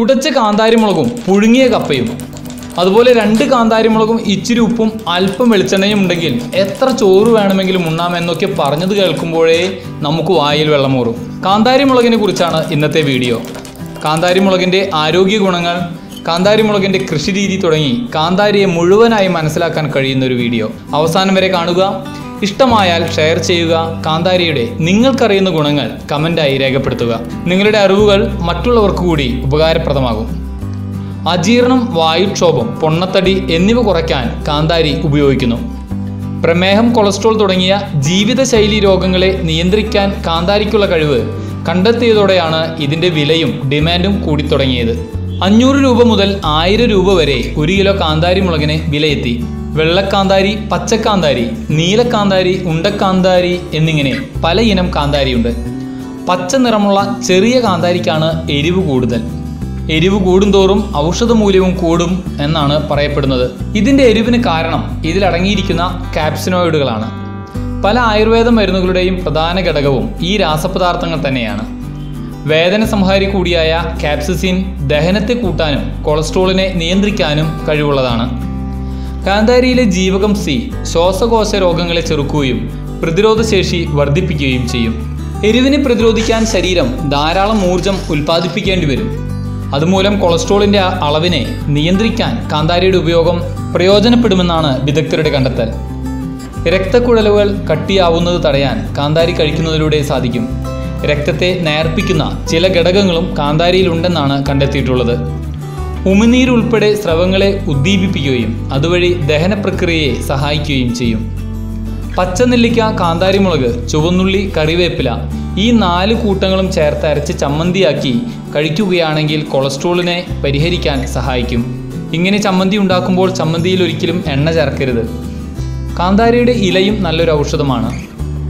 ഉടച്ച കാന്താരിമുളകും പുഴുങ്ങിയ കപ്പയും. അതുപോലെ രണ്ട് കാന്താരിമുളകും ഇച്ചിരി ഉപ്പും അല്പം വെളിച്ചെണ്ണയും ഉണ്ടെങ്കിൽ എത്ര ചോറ് വേണമെങ്കിലും ഉണ്ണാം എന്നൊക്കെ പറഞ്ഞത് കേൾക്കുമ്പോഴേ നമുക്ക് വായിൽ വെള്ളമൂറും കാന്താരിമുളകിനെ കുറിച്ചാണ് ഇന്നത്തെ വീഡിയോ. കാന്താരിമുളകിന്റെ ആരോഗ്യ ഗുണങ്ങൾ കാന്താരിമുളകിന്റെ കൃഷിരീതി തുടങ്ങി കാന്താരിയെ മുഴുവനായി മനസ്സിലാക്കാൻ കഴിയുന്ന ഒരു വീഡിയോ. അവസാനം വരെ കാണുക. ഇഷ്ടമായാൽ ഷെയർ ചെയ്യുക. കാന്താരിയുടെ നിങ്ങൾക്കറിയുന്ന ഗുണങ്ങൾ കമന്റായി രേഖപ്പെടുത്തുക. നിങ്ങളുടെ അറിവുകൾ മറ്റുള്ളവർക്ക് കൂടി ഉപകാരപ്രദമാകും. അജീർണം വായുക്ഷോഭം പൊണ്ണത്തടി എന്നിവ കുറയ്ക്കാൻ കാന്താരി ഉപയോഗിക്കുന്നു. പ്രമേഹം കൊളസ്ട്രോൾ തുടങ്ങിയ ജീവിതശൈലി രോഗങ്ങളെ നിയന്ത്രിക്കാൻ കാന്താരിക്കുള്ള കഴിവ് കണ്ടെത്തിയതോടെയാണ് ഇതിന്റെ വിലയും ഡിമാൻഡും കൂടി തുടങ്ങിയത്. അഞ്ഞൂറ് രൂപ മുതൽ ആയിരം രൂപ വരെ ഒരു കിലോ കാന്താരി മുളകിന് വിലയെത്തി. വെള്ളക്കാന്താരി പച്ചക്കാന്താരി നീലക്കാന്താരി ഉണ്ടക്കാന്താരി എന്നിങ്ങനെ പല ഇനം കാന്താരിയുണ്ട്. പച്ച നിറമുള്ള ചെറിയ കാന്താരിക്കാണ് എരിവ് കൂടുതൽ. എരിവ് കൂടുന്തോറും ഔഷധ മൂല്യവും കൂടും എന്നാണ് പറയപ്പെടുന്നത്. ഇതിന്റെ എരിവിന് കാരണം ഇതിലടങ്ങിയിരിക്കുന്ന കാപ്സിനോയിഡുകളാണ്. പല ആയുർവേദ മരുന്നുകളുടെയും പ്രധാന ഘടകവും ഈ രാസപദാർത്ഥങ്ങൾ തന്നെയാണ്. വേദന സംഹാരി കൂടിയായ കാപ്സിസിൻ ദഹനത്തെ കൂട്ടാനും കൊളസ്ട്രോളിനെ നിയന്ത്രിക്കാനും കഴിവുള്ളതാണ്. കാന്താരിയിലെ ജീവകം സി ശ്വാസകോശ രോഗങ്ങളെ ചെറുക്കുകയും പ്രതിരോധശേഷി വർദ്ധിപ്പിക്കുകയും ചെയ്യും. എരിവിനെ പ്രതിരോധിക്കാൻ ശരീരം ധാരാളം ഊർജം ഉൽപ്പാദിപ്പിക്കേണ്ടി വരും. അതുമൂലം കൊളസ്ട്രോളിന്റെ അളവിനെ നിയന്ത്രിക്കാൻ കാന്താരിയുടെ ഉപയോഗം പ്രയോജനപ്പെടുമെന്നാണ് വിദഗ്ധരുടെ കണ്ടെത്തൽ. രക്തക്കുഴലുകൾ കട്ടിയാവുന്നത് തടയാൻ കാന്താരി കഴിക്കുന്നതിലൂടെ സാധിക്കും. രക്തത്തെ നേർപ്പിക്കുന്ന ചില ഘടകങ്ങളും കാന്താരിയിലുണ്ടെന്നാണ് കണ്ടെത്തിയിട്ടുള്ളത്. ഉമിനീരുൾപ്പെടെ സ്രവങ്ങളെ ഉദ്ദീപിപ്പിക്കുകയും അതുവഴി ദഹന പ്രക്രിയയെ സഹായിക്കുകയും ചെയ്യും. പച്ചനെല്ലിക്ക കാന്താരിമുളക് ചുവന്നുള്ളി കറിവേപ്പില ഈ നാല് കൂട്ടങ്ങളും ചേർത്ത് അരച്ച് ചമ്മന്തിയാക്കി കഴിക്കുകയാണെങ്കിൽ കൊളസ്ട്രോളിനെ പരിഹരിക്കാൻ സഹായിക്കും. ഇങ്ങനെ ചമ്മന്തി ഉണ്ടാക്കുമ്പോൾ ചമ്മന്തിയിൽ ഒരിക്കലും എണ്ണ ചേർക്കരുത്. കാന്താരിയുടെ ഇലയും നല്ലൊരു ഔഷധമാണ്.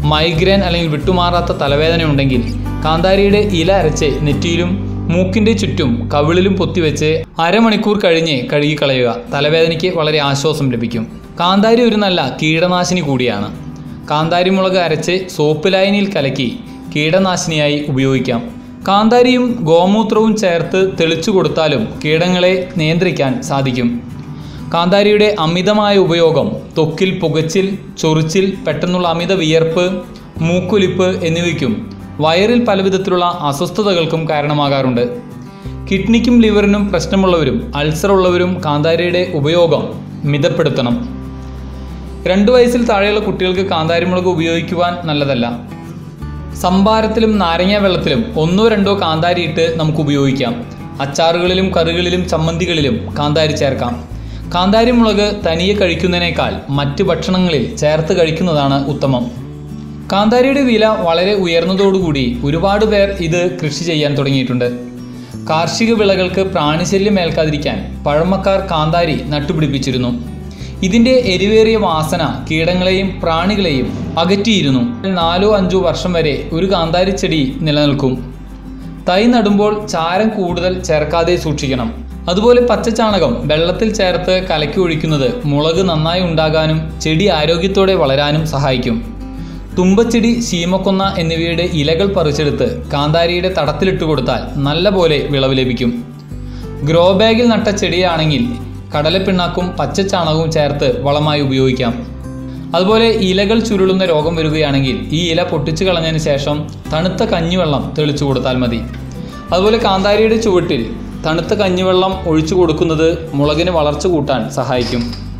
മൈഗ്രെയിൻ അല്ലെങ്കിൽ വിട്ടുമാറാത്ത തലവേദന ഉണ്ടെങ്കിൽ കാന്താരിയുടെ ഇല അരച്ച് നെറ്റിയിലും മൂക്കിന്റെ ചുറ്റും കവിളിലും പൊത്തിവെച്ച് അരമണിക്കൂർ കഴിഞ്ഞ് കഴുകിക്കളയുക. തലവേദനയ്ക്ക് വളരെ ആശ്വാസം ലഭിക്കും. കാന്താരി ഒരു നല്ല കീടനാശിനി കൂടിയാണ്. കാന്താരി മുളക് അരച്ച് സോപ്പ് ലായനിയിൽ കലക്കി കീടനാശിനിയായി ഉപയോഗിക്കാം. കാന്താരിയും ഗോമൂത്രവും ചേർത്ത് തെളിച്ചു കൊടുത്താലും കീടങ്ങളെ നിയന്ത്രിക്കാൻ സാധിക്കും. കാന്താരിയുടെ അമിതമായ ഉപയോഗം ത്വക്കിൽ പുകച്ചിൽ ചൊറിച്ചിൽ പെട്ടെന്നുള്ള അമിത വിയർപ്പ് മൂക്കൊലിപ്പ് എന്നിവയ്ക്കും വയറിൽ പലവിധത്തിലുള്ള അസ്വസ്ഥതകൾക്കും കാരണമാകാറുണ്ട്. കിഡ്നിക്കും ലിവറിനും പ്രശ്നമുള്ളവരും അൾസർ ഉള്ളവരും കാന്താരിയുടെ ഉപയോഗം മിതപ്പെടുത്തണം. രണ്ട് വയസ്സിൽ താഴെയുള്ള കുട്ടികൾക്ക് കാന്താരിമുളക് ഉപയോഗിക്കുവാൻ നല്ലതല്ല. സംഭാരത്തിലും നാരങ്ങ വെള്ളത്തിലും ഒന്നോ രണ്ടോ കാന്താരി ഇട്ട് നമുക്ക് ഉപയോഗിക്കാം. അച്ചാറുകളിലും കറികളിലും ചമ്മന്തികളിലും കാന്താരി ചേർക്കാം. കാന്താരി മുളക് തനിയെ കഴിക്കുന്നതിനേക്കാൾ മറ്റ് ഭക്ഷണങ്ങളിൽ ചേർത്ത് കഴിക്കുന്നതാണ് ഉത്തമം. കാന്താരിയുടെ വില വളരെ ഉയർന്നതോടുകൂടി ഒരുപാട് പേർ ഇത് കൃഷി ചെയ്യാൻ തുടങ്ങിയിട്ടുണ്ട്. കാർഷിക വിളകൾക്ക് പ്രാണിശല്യം ഏൽക്കാതിരിക്കാൻ പഴമക്കാർ കാന്താരി നട്ടുപിടിപ്പിച്ചിരുന്നു. ഇതിന്റെ എരിവേറിയ വാസന കീടങ്ങളെയും പ്രാണികളെയും അകറ്റിയിരുന്നു. നാലോ അഞ്ചോ വർഷം വരെ ഒരു കാന്താരി ചെടി നിലനിൽക്കും. തൈ നടുമ്പോൾ ചാരം കൂടുതൽ ചേർക്കാതെ സൂക്ഷിക്കണം. അതുപോലെ പച്ചച്ചാണകം വെള്ളത്തിൽ ചേർത്ത് കലക്കി ഒഴിക്കുന്നത് മുളക് നന്നായി ഉണ്ടാകാനും ചെടി ആരോഗ്യത്തോടെ വളരാനും സഹായിക്കും. തുമ്പച്ചെടി ശീമക്കൊന്ന എന്നിവയുടെ ഇലകൾ പറിച്ചെടുത്ത് കാന്താരിയുടെ തടത്തിലിട്ട് കൊടുത്താൽ നല്ല പോലെ വിളവ് ലഭിക്കും. ഗ്രോ ബാഗിൽ നട്ട ചെടിയാണെങ്കിൽ കടലപ്പിണ്ണാക്കും പച്ചച്ചാണകവും ചേർത്ത് വളമായി ഉപയോഗിക്കാം. അതുപോലെ ഇലകൾ ചുരുളുന്ന രോഗം വരികയാണെങ്കിൽ ഈ ഇല പൊട്ടിച്ചു കളഞ്ഞതിന് ശേഷം തണുത്ത കഞ്ഞിവെള്ളം തെളിച്ചു കൊടുത്താൽ മതി. അതുപോലെ കാന്താരിയുടെ ചുവട്ടിൽ തണുത്ത കഞ്ഞിവെള്ളം ഒഴിച്ചു കൊടുക്കുന്നത് മുളകിന് വളർച്ച കൂട്ടാൻ സഹായിക്കും.